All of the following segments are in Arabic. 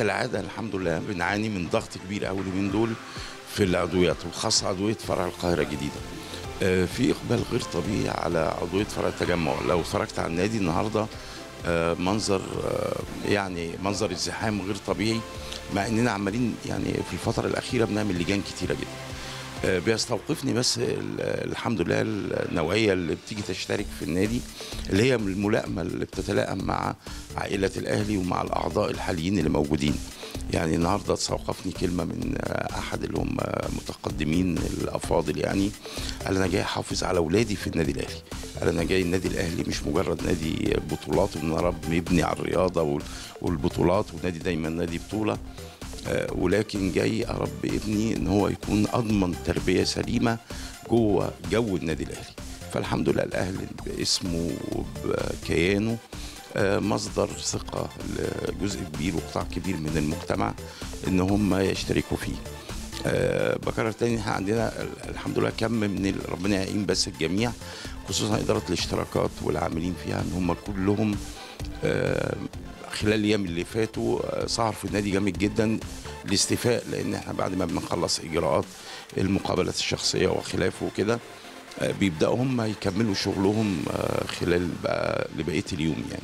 كالعادة الحمد لله بنعاني من ضغط كبير قوي اليومين دول في العضويات وخاصة عضويه فرع القاهرة الجديدة. آه، في إقبال غير طبيعي على عضويه فرع التجمع. لو اتفرجت على النادي النهارده آه، منظر آه، يعني منظر الزحام غير طبيعي مع إننا عمالين يعني في الفترة الأخيرة بنعمل لجان كتيرة جدا. بيستوقفني بس ال- الحمد لله النوعيه اللي بتيجي تشترك في النادي اللي هي الملائمة اللي بتتلائم مع عائلة الأهلي ومع الأعضاء الحاليين اللي موجودين. يعني النهارده استوقفني كلمة من آه، أحد اللي هم متقدمين الأفاضل يعني قال أنا جاي أحافظ على أولادي في النادي الأهلي. قال أنا جاي النادي الأهلي مش مجرد نادي بطولات يا رب يبني على الرياضة وال- والبطولات ونادي دايما نادي بطولة. آه، ولكن جاي اربي ابني إن هو يكون أضمن تربية سليمة جوه جو النادي الأهلي. فالحمد لله الاهلي باسمه وبكيانه آه، مصدر ثقة لجزء كبير وقطاع كبير من المجتمع إن هم يشتركوا فيه. آه، بكرر تاني إحنا عندنا الحمد لله كم من ربنا يعين بس الجميع خصوصا إدارة الاشتراكات والعاملين فيها إن هم كلهم آه، خلال الأيام اللي فاتوا آه، سهر في النادي جامد جدا الاستيفاء لأن إحنا بعد ما بنخلص إجراءات المقابلات الشخصية وخلافه وكده آه، بيبداوا هم يكملوا شغلهم آه، خلال بقى لبقية اليوم يعني.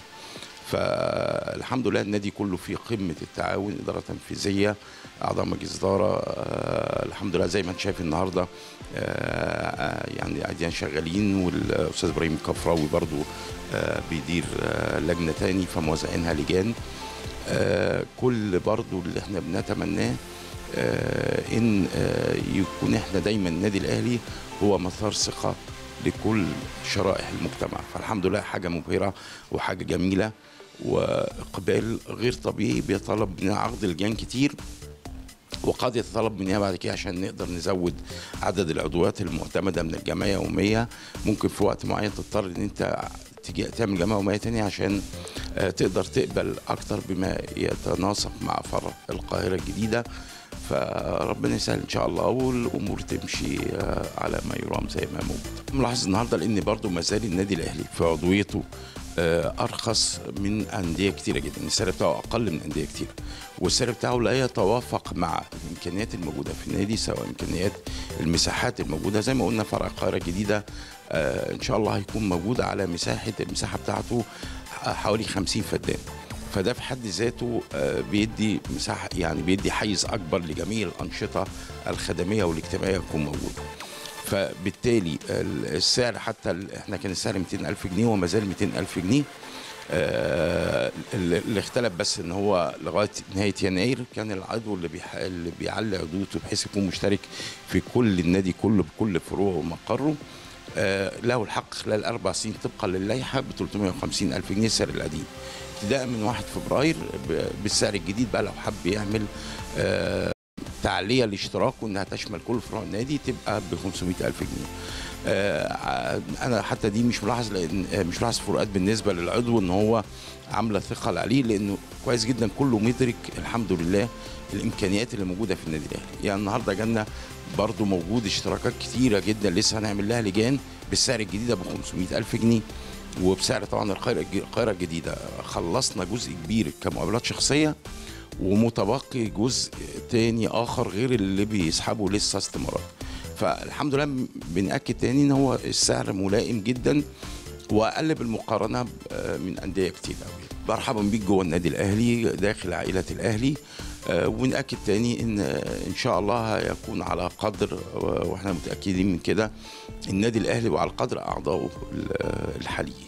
فالحمد لله النادي كله في قمة التعاون إدارة تنفيذية أعضاء مجلس إدارة آه، الحمد لله زي ما أنت شايف النهارده آه، آه، يعني قاعدين شغالين والأستاذ إبراهيم الكفراوي برضو بيدير لجنة تاني فموزعينها لجان. كل برضو اللي إحنا بنتمناه إن يكون إحنا دايما النادي الأهلي هو مثار ثقة. لكل شرائح المجتمع. فالحمد لله حاجة مبهرة وحاجة جميلة وإقبال غير طبيعي بيطلب مننا عقد لجان كتير وقد يتطلب مننا بعد كده عشان نقدر نزود عدد العضويات المعتمدة من الجمعية يومية. ممكن في وقت معين تضطر إن أنت تعمل جمعية يومية تانية عشان آه، تقدر تقبل أكتر بما يتناسق مع فرع القاهرة الجديدة. فربنا يسهل إن شاء الله والأمور تمشي آه، على ما يرام زي ما موجود ملاحظ النهارده لأن برضو ما زال النادي الأهلي في عضويته آه، أرخص من أندية كتيرة جدا. السعر بتاعه أقل من أندية كتيره والسعر بتاعه لا يتوافق مع الإمكانيات الموجودة في النادي سواء إمكانيات المساحات الموجودة. زي ما قلنا فرع القاهرة الجديدة آه، إن شاء الله هيكون موجود على مساحة المساحة بتاعته حوالي 50 فدان. فده في حد ذاته آه، بيدي مساحه يعني بيدي حيز أكبر لجميع الأنشطة الخدمية والاجتماعية تكون موجودة. فبالتالي ال- السعر حتى إحنا كان السعر 200 ألف جنيه وما زال 200 ألف جنيه. آه، اللي اختلف بس إن هو لغاية نهاية يناير كان العضو اللي بيح... اللي بيعلي عضويته بحيث يكون مشترك في كل النادي كله بكل فروعه ومقره. له الحق خلال أربع سنين طبقا للائحة ب 350 ألف جنيه السعر القديم ابتداء من 1 فبراير بالسعر الجديد بقى لو حب يعمل تعليه لاشتراكه انها تشمل كل فروع النادي تبقى ب 500 ألف جنيه. آه، أنا حتى دي مش ملاحظ لأن آه، مش ملاحظ فروقات بالنسبة للعضو إن هو عاملة ثقل عليه لأنه كويس جدا كله مدرك الحمد لله الإمكانيات اللي موجودة في النادي الأهلي. يعني النهارده جالنا برضو موجود اشتراكات كتيرة جدا لسه هنعمل لها لجان بالسعر الجديد ب 500 ألف جنيه وبسعر طبعا القاهرة الجديدة. خلصنا جزء كبير كمقابلات شخصية ومتبقي جزء تاني آخر غير اللي بيسحبوا لسه استمارات فالحمد لله بنأكد تاني إن هو السعر ملائم جدا وأقل بالمقارنة آه، من أندية كتير قوي مرحبا بيك جوه النادي الأهلي داخل عائلة الأهلي. آه، ونأكد تاني إن آه، إن شاء الله هيكون على قدر وإحنا متأكدين من كده النادي الأهلي وعلى قدر اعضائه ال- الحاليين.